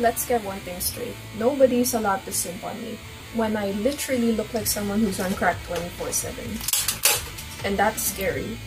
let's get one thing straight. Nobody's allowed to simp on me when I literally look like someone who's on crack 24-7. And that's scary.